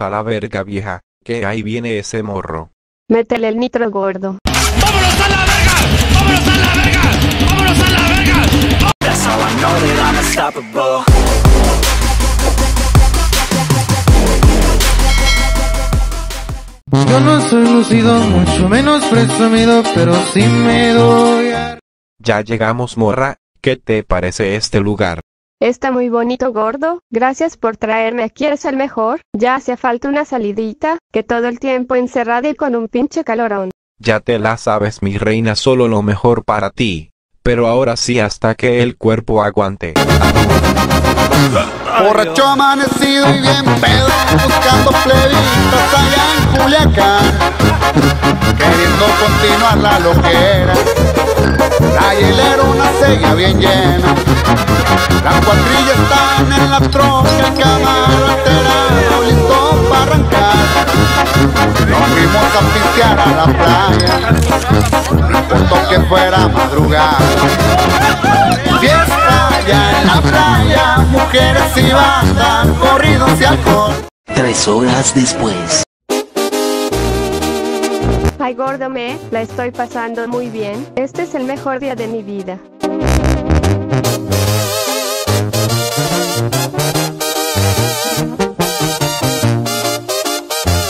a la verga vieja, que ahí viene ese morro. Métele el nitro gordo. ¡Vámonos a la verga! ¡Vámonos a la verga! ¡Vámonos a la verga! That's how I know that I'm unstoppable Yo no soy lucido, mucho menos presumido, pero sí me doy a... Ya llegamos morra, ¿qué te parece este lugar? Está muy bonito gordo, gracias por traerme aquí, eres el mejor. Ya hacía falta una salidita, que todo el tiempo encerrada y con un pinche calorón. Ya te la sabes mi reina, solo lo mejor para ti. Pero ahora sí hasta que el cuerpo aguante. Borracho amanecido y bien pedo, buscando plebitas allá en Culiacán, queriendo continuar la loquera. La hielera seguía bien llena, las cuadrillas están en la troca, el camarón alterado, listo para arrancar. Nos fuimos a pistear a la playa, no importó que fuera madrugada. Fiesta allá en la playa, mujeres y banda, corridos y alcohol. Tres horas después Ay gordo me, la estoy pasando muy bien. Este es el mejor día de mi vida. Thank you.